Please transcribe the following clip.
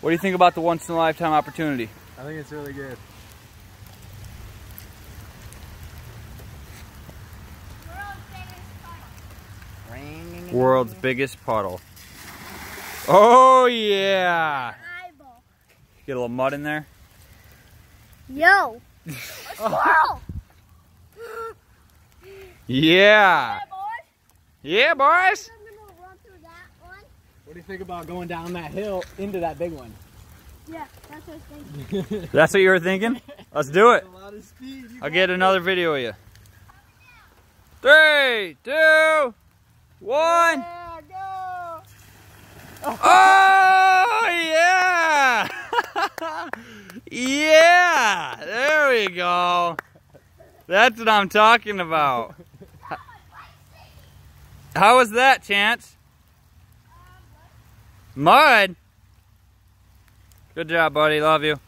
What do you think about the once in a lifetime opportunity? I think it's really good. World's biggest puddle. Oh yeah! Get a little mud in there. Yo. A squirrel. Yeah! Hey, boys. Yeah, boys! I'm gonna run through that one. What do you think about going down that hill into that big one? Yeah, that's what I was thinking. That's what you were thinking? Let's do it. A lot of speed. I'll get another video of you. Three, two, one. Yeah, go! Oh yeah! yeah! There we go. That's what I'm talking about. How was that, Chance? Mud? Good job, buddy. Love you.